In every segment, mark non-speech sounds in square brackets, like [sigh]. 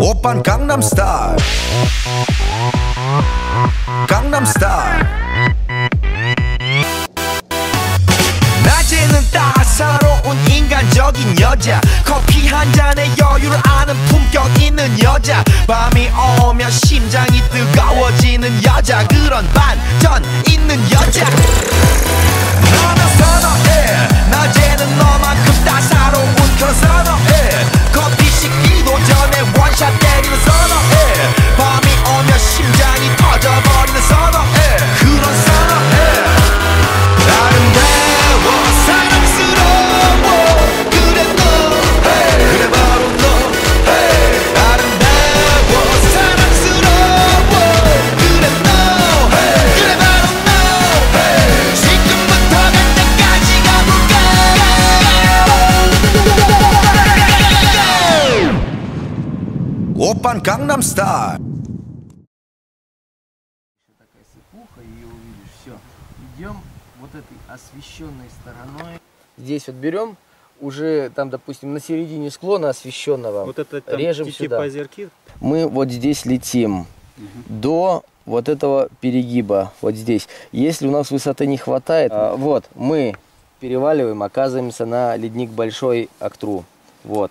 오빤 강남스타일. 강남스타일. 낮에는 따사로운 인간적인 여자. 한 잔에 여유를 아는 품격 있는 여자. 밤이 오면 심장이 뜨거워지는 여자. 그런 반전 있는 여자. 너는 선어해. 낮에는 너만큼 따사 Опан Кангнам Стар. Такая сыпуха, и увидишь, все. Идем вот этой освещенной стороной. Здесь вот берем, уже там, допустим, на середине склона освещенного. Вот это там режем сюда. озерки? Мы вот здесь летим угу. до вот этого перегиба, вот здесь. Если у нас высоты не хватает, а, вот, мы переваливаем, оказываемся на ледник Большой Актру. Вот.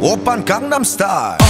오빤 강남스타일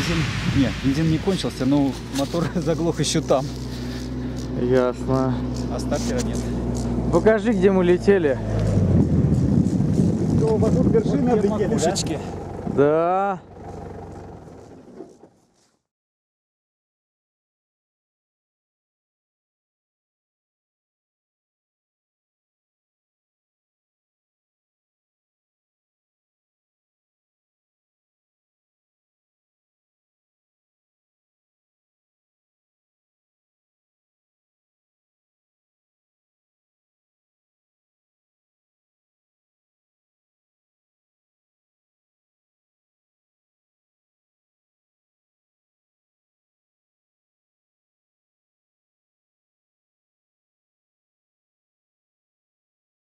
бензин... Нет, бензин не кончился, но мотор [laughs] заглох еще там. Ясно. А стартера нет. Покажи, где мы летели. Вокруг вершины Да.